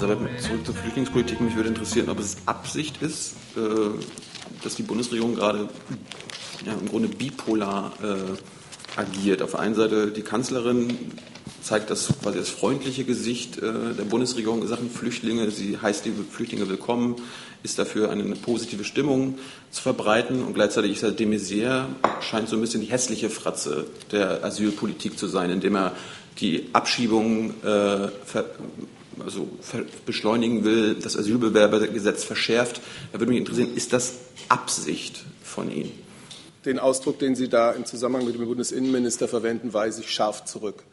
Also zurück zur Flüchtlingspolitik. Mich würde interessieren, ob es Absicht ist, äh, dass die Bundesregierung gerade ja, im Grunde bipolar äh, agiert. Auf der einen Seite die Kanzlerin zeigt das quasi das freundliche Gesicht äh, der Bundesregierung in Sachen Flüchtlinge. Sie heißt die Flüchtlinge willkommen, ist dafür eine, positive Stimmung zu verbreiten und gleichzeitig ist er de Maizière scheint so ein bisschen die hässliche Fratze der Asylpolitik zu sein, indem er die Abschiebungen äh, also beschleunigen will, das Asylbewerbergesetz verschärft. Da würde mich interessieren, ist das Absicht von Ihnen? Den Ausdruck, den Sie da im Zusammenhang mit dem Bundesinnenminister verwenden, weise ich scharf zurück.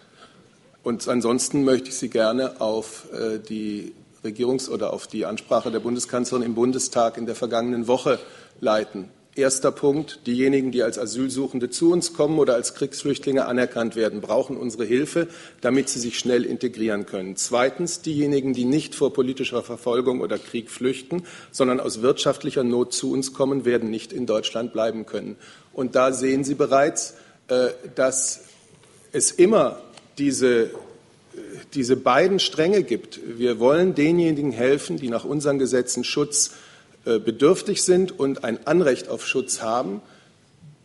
Und ansonsten möchte ich Sie gerne auf äh, die Regierungs- oder auf die Ansprache der Bundeskanzlerin im Bundestag in der vergangenen Woche leiten. Erster Punkt. Diejenigen, die als Asylsuchende zu uns kommen oder als Kriegsflüchtlinge anerkannt werden, brauchen unsere Hilfe, damit sie sich schnell integrieren können. Zweitens. Diejenigen, die nicht vor politischer Verfolgung oder Krieg flüchten, sondern aus wirtschaftlicher Not zu uns kommen, werden nicht in Deutschland bleiben können. Und da sehen Sie bereits, äh, dass es immer diese diese beiden Stränge gibt. Wir wollen denjenigen helfen, die nach unseren Gesetzen Schutz äh, bedürftig sind und ein Anrecht auf Schutz haben.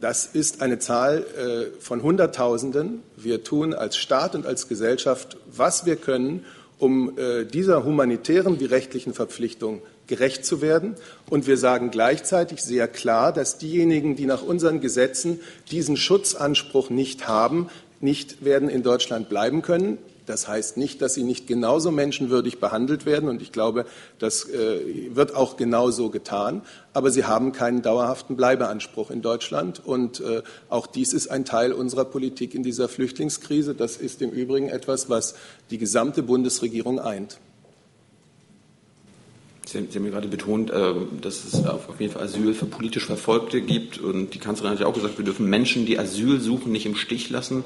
Das ist eine Zahl äh, von Hunderttausenden. Wir tun als Staat und als Gesellschaft, was wir können, um äh, dieser humanitären wie rechtlichen Verpflichtung gerecht zu werden. Und wir sagen gleichzeitig sehr klar, dass diejenigen, die nach unseren Gesetzen diesen Schutzanspruch nicht haben, nicht werden in Deutschland bleiben können. Das heißt nicht, dass sie nicht genauso menschenwürdig behandelt werden. Und ich glaube, das äh, wird auch genauso getan. Aber sie haben keinen dauerhaften Bleibeanspruch in Deutschland. Und äh, auch dies ist ein Teil unserer Politik in dieser Flüchtlingskrise. Das ist im Übrigen etwas, was die gesamte Bundesregierung eint. Sie haben gerade betont, äh, dass es auf jeden Fall Asyl für politisch Verfolgte gibt. Und die Kanzlerin hat ja auch gesagt, wir dürfen Menschen, die Asyl suchen, nicht im Stich lassen.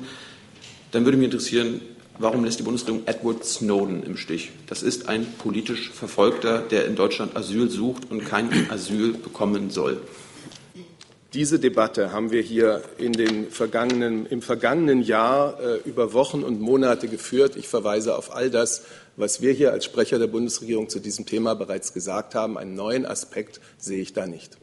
Dann würde mich interessieren, Warum lässt die Bundesregierung Edward Snowden im Stich? Das ist ein politisch Verfolgter, der in Deutschland Asyl sucht und kein Asyl bekommen soll. Diese Debatte haben wir hier vergangenen, im vergangenen Jahr äh, über Wochen und Monate geführt. Ich verweise auf all das, was wir hier als Sprecher der Bundesregierung zu diesem Thema bereits gesagt haben. Einen neuen Aspekt sehe ich da nicht.